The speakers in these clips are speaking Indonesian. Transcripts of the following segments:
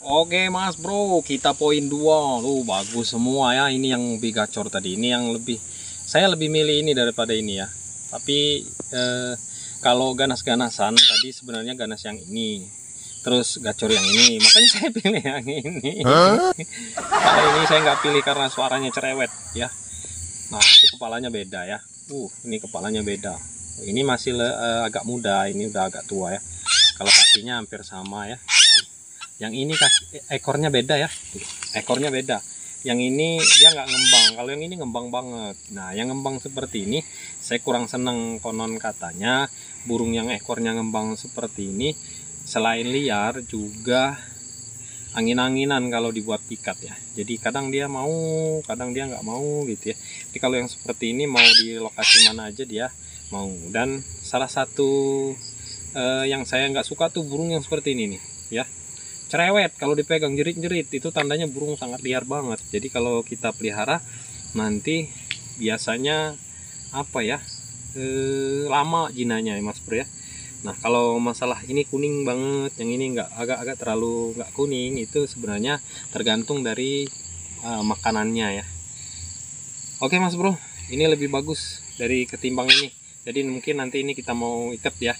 Oke mas bro, kita poin dua, lu bagus semua ya. Ini yang lebih gacor tadi, ini yang lebih, saya lebih milih ini daripada ini ya. Tapi eh, kalau ganas-ganasan tadi sebenarnya ganas yang ini, terus gacor yang ini, makanya saya pilih yang ini. Kalau ini saya nggak pilih karena suaranya cerewet ya. Nah, itu kepalanya beda ya. Uh, ini kepalanya beda. Ini masih uh, agak muda, ini udah agak tua ya. Kalau kakinya hampir sama ya yang ini ekornya beda ya. Ekornya beda. Yang ini dia nggak ngembang. Kalau yang ini ngembang banget. Nah yang ngembang seperti ini saya kurang seneng konon katanya. Burung yang ekornya ngembang seperti ini selain liar juga angin-anginan kalau dibuat pikat ya. Jadi kadang dia mau kadang dia nggak mau gitu ya. Jadi kalau yang seperti ini mau di lokasi mana aja dia mau. Dan salah satu eh, yang saya nggak suka tuh burung yang seperti ini nih ya cerewet. Kalau dipegang jerit-jerit itu tandanya burung sangat liar banget. Jadi kalau kita pelihara nanti biasanya apa ya e, lama jinanya ya mas bro ya. Nah kalau masalah ini kuning banget yang ini enggak agak-agak terlalu nggak kuning itu sebenarnya tergantung dari uh, makanannya ya. Oke mas bro ini lebih bagus dari ketimbang ini. Jadi mungkin nanti ini kita mau ikat ya.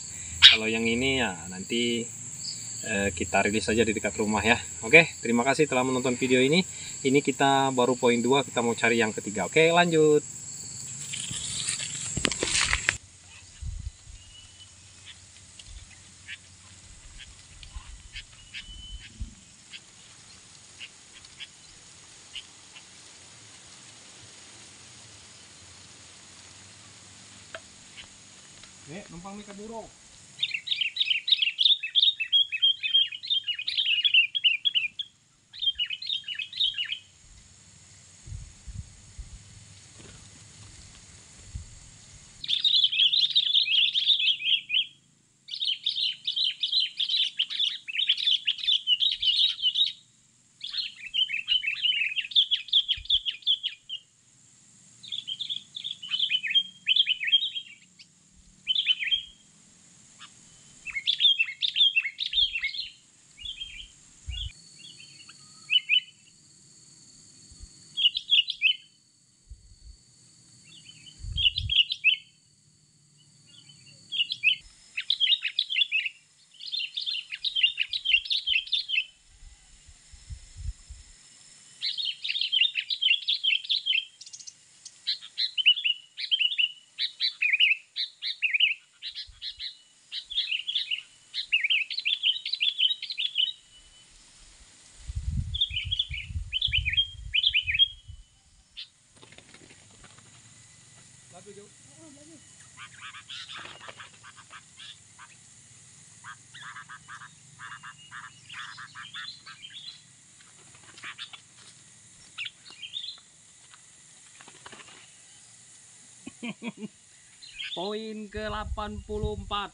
Kalau yang ini ya nanti kita rilis saja di dekat rumah ya. Oke terima kasih telah menonton video ini. Ini kita baru poin 2 kita mau cari yang ketiga. Oke lanjut. Nih, numpang Poin ke 84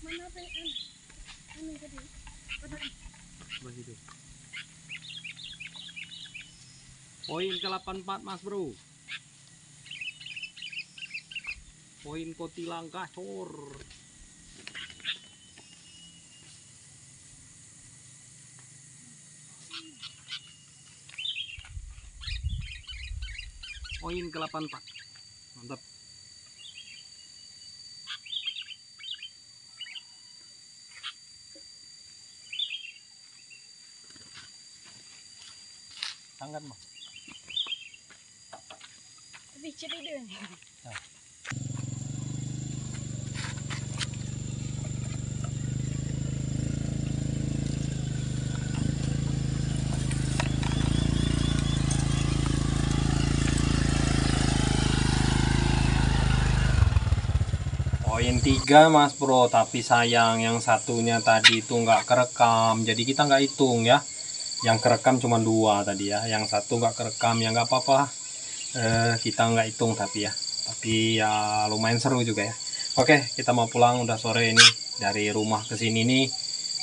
Mana apa yang anu tadi? Masih Poin ke 84 mas bro. Poin kotilang kacor Poin ke 84 Mantap Tangan mah Tapi cerita dia ni. Poin 3 mas bro. Tapi sayang yang satunya tadi itu nggak kerekam. Jadi kita nggak hitung ya Yang kerekam cuma dua tadi ya. Yang satu nggak kerekam ya nggak apa-apa. Eh, Kita nggak hitung tapi ya. Tapi ya lumayan seru juga ya. Oke kita mau pulang. Udah sore ini Dari rumah ke sini nih.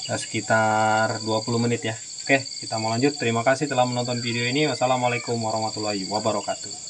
Eh, Sekitar 20 menit ya. Oke kita mau lanjut. Terima kasih telah menonton video ini. Wassalamualaikum warahmatullahi wabarakatuh